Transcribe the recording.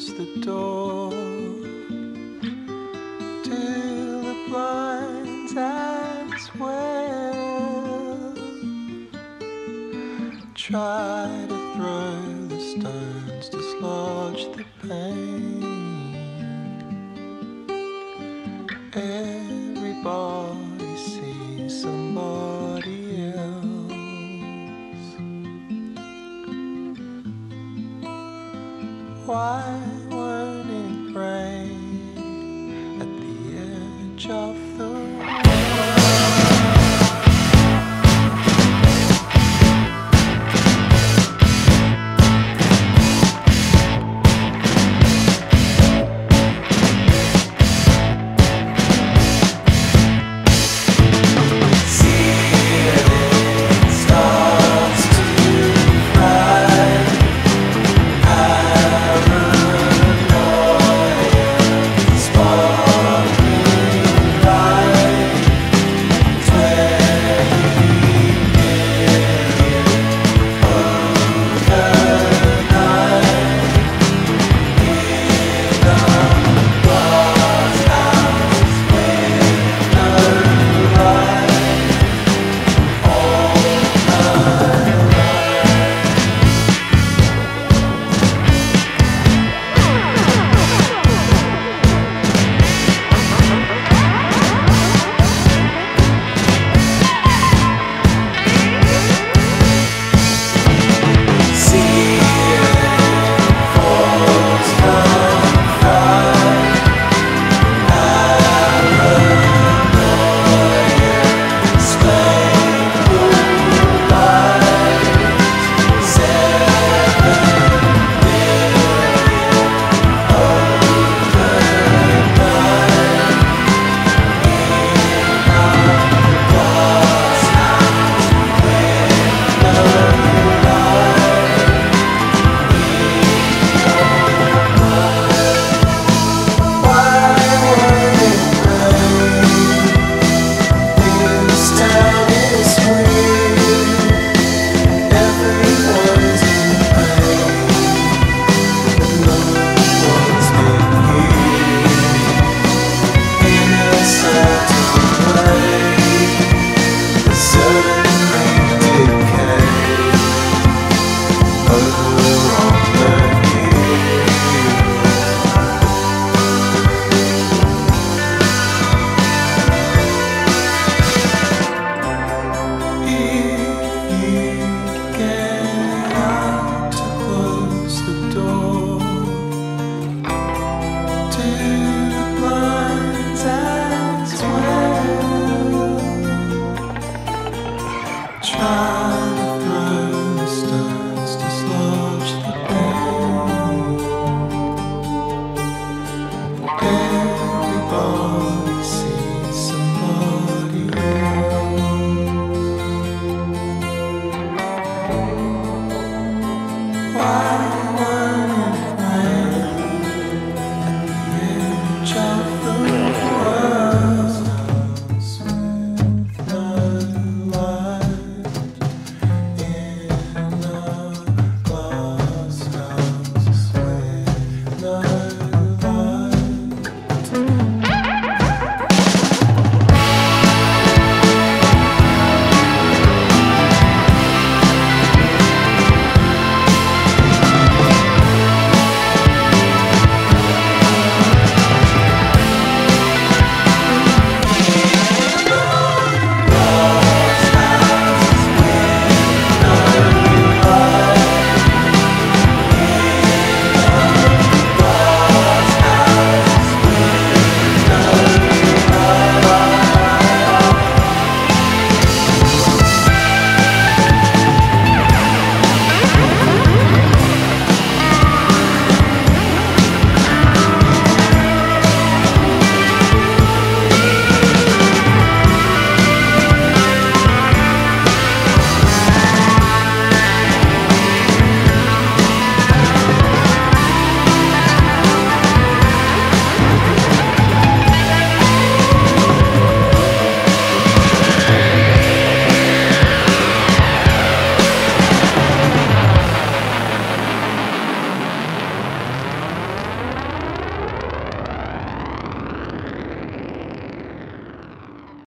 close the door to the blinds as well. Try to throw the stones, dislodge the pain. Everybody sees somebody else. Why edge of the